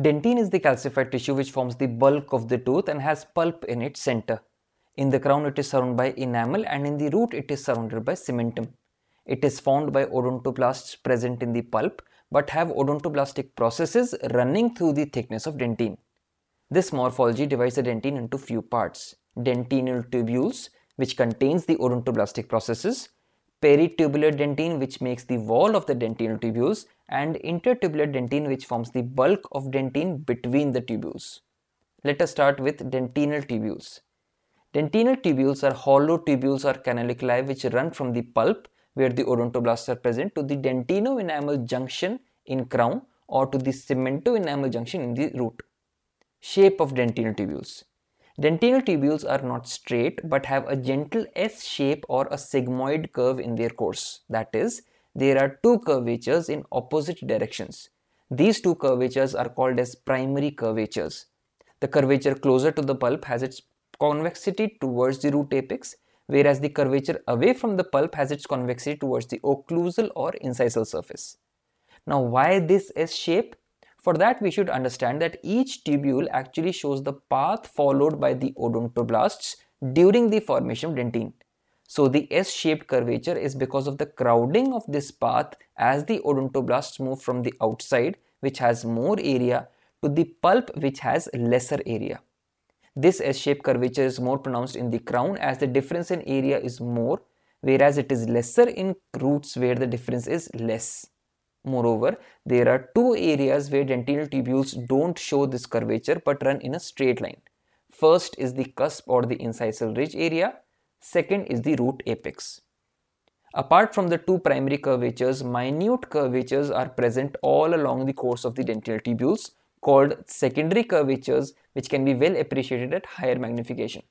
Dentine is the calcified tissue which forms the bulk of the tooth and has pulp in its center. In the crown it is surrounded by enamel and in the root it is surrounded by cementum. It is formed by odontoblasts present in the pulp but have odontoblastic processes running through the thickness of dentine. This morphology divides the dentine into few parts. Dentinal tubules which contains the odontoblastic processes, peritubular dentine which makes the wall of the dentinal tubules and intertubular dentine which forms the bulk of dentine between the tubules. Let us start with dentinal tubules. Dentinal tubules are hollow tubules or canaliculi which run from the pulp where the odontoblasts are present to the dentino-enamel junction in crown or to the cemento-enamel junction in the root. Shape of dentinal tubules. Dentinal tubules are not straight but have a gentle S shape or a sigmoid curve in their course. That is, there are two curvatures in opposite directions. These two curvatures are called as primary curvatures. The curvature closer to the pulp has its convexity towards the root apex, whereas the curvature away from the pulp has its convexity towards the occlusal or incisal surface. Now, why this S shape? For that, we should understand that each tubule actually shows the path followed by the odontoblasts during the formation of dentine. So the S-shaped curvature is because of the crowding of this path as the odontoblasts move from the outside which has more area to the pulp which has lesser area. This S-shaped curvature is more pronounced in the crown as the difference in area is more whereas it is lesser in roots where the difference is less. Moreover, there are two areas where dentinal tubules don't show this curvature but run in a straight line. First is the cusp or the incisal ridge area Second is the root apex. Apart from the two primary curvatures, minute curvatures are present all along the course of the dentinal tubules called secondary curvatures which can be well appreciated at higher magnification.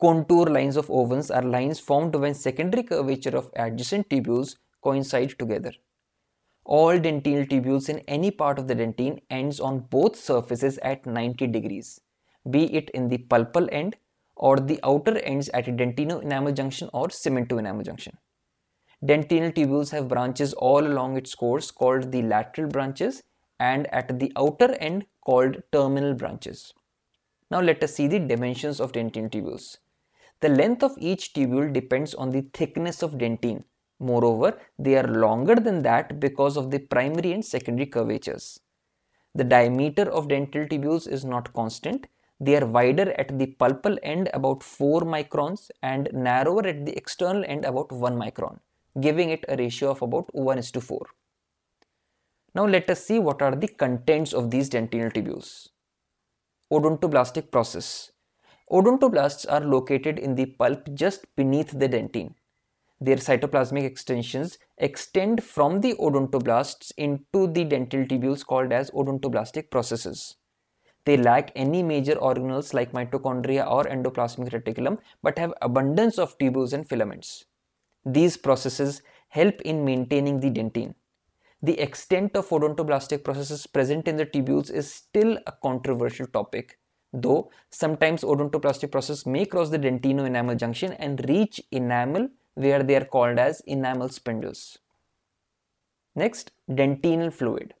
Contour lines of Owens are lines formed when secondary curvature of adjacent tubules coincide together. All dentinal tubules in any part of the dentine ends on both surfaces at 90 degrees, be it in the pulpal end or the outer ends at a dentino-enamel junction or cemento-enamel junction. Dentinal tubules have branches all along its course called the lateral branches and at the outer end called terminal branches. Now let us see the dimensions of dentinal tubules. The length of each tubule depends on the thickness of dentine. Moreover, they are longer than that because of the primary and secondary curvatures. The diameter of dental tubules is not constant they are wider at the pulpal end about 4 microns and narrower at the external end about 1 micron, giving it a ratio of about 1 is to 4. Now let us see what are the contents of these dentinal tubules. Odontoblastic process. Odontoblasts are located in the pulp just beneath the dentine. Their cytoplasmic extensions extend from the odontoblasts into the dental tubules called as odontoblastic processes. They lack any major organelles like mitochondria or endoplasmic reticulum but have abundance of tubules and filaments. These processes help in maintaining the dentine. The extent of odontoblastic processes present in the tubules is still a controversial topic, though sometimes odontoblastic processes may cross the dentino-enamel junction and reach enamel where they are called as enamel spindles. Next, dentinal fluid.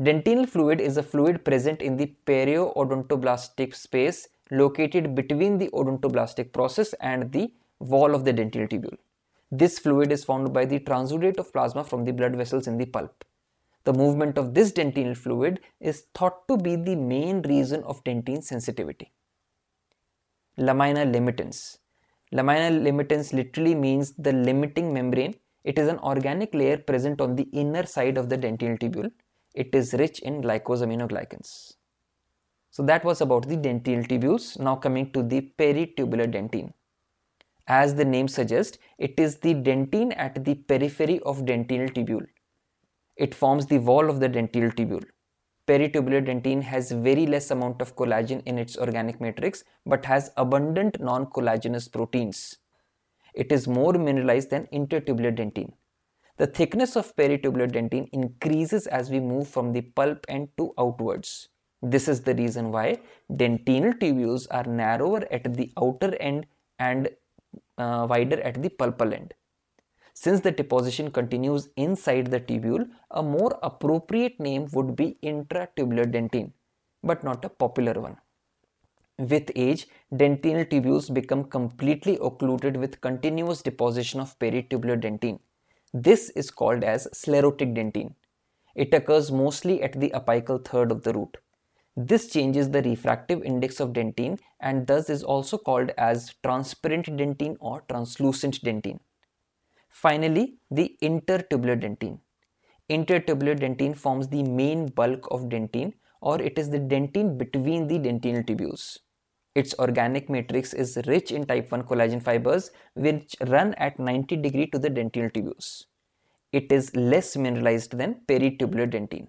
Dentinal fluid is a fluid present in the periodontoblastic space located between the odontoblastic process and the wall of the dentinal tubule. This fluid is formed by the transudate of plasma from the blood vessels in the pulp. The movement of this dentinal fluid is thought to be the main reason of dentine sensitivity. Lamina limitans. Lamina limitans literally means the limiting membrane. It is an organic layer present on the inner side of the dentinal tubule it is rich in glycosaminoglycans. So that was about the dentinal tubules. Now coming to the peritubular dentine. As the name suggests, it is the dentine at the periphery of dentinal tubule. It forms the wall of the dentinal tubule. Peritubular dentine has very less amount of collagen in its organic matrix but has abundant non-collagenous proteins. It is more mineralized than intertubular dentine. The thickness of peritubular dentine increases as we move from the pulp end to outwards. This is the reason why dentinal tubules are narrower at the outer end and uh, wider at the pulpal end. Since the deposition continues inside the tubule, a more appropriate name would be intratubular dentine, but not a popular one. With age, dentinal tubules become completely occluded with continuous deposition of peritubular dentine. This is called as sclerotic dentine. It occurs mostly at the apical third of the root. This changes the refractive index of dentine and thus is also called as transparent dentine or translucent dentine. Finally, the intertubular dentine. Intertubular dentine forms the main bulk of dentine or it is the dentine between the dentinal tubules. Its organic matrix is rich in type 1 collagen fibers which run at 90 degree to the dentinal tubules. It is less mineralized than peritubular dentine.